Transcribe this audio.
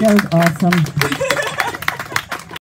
That was awesome.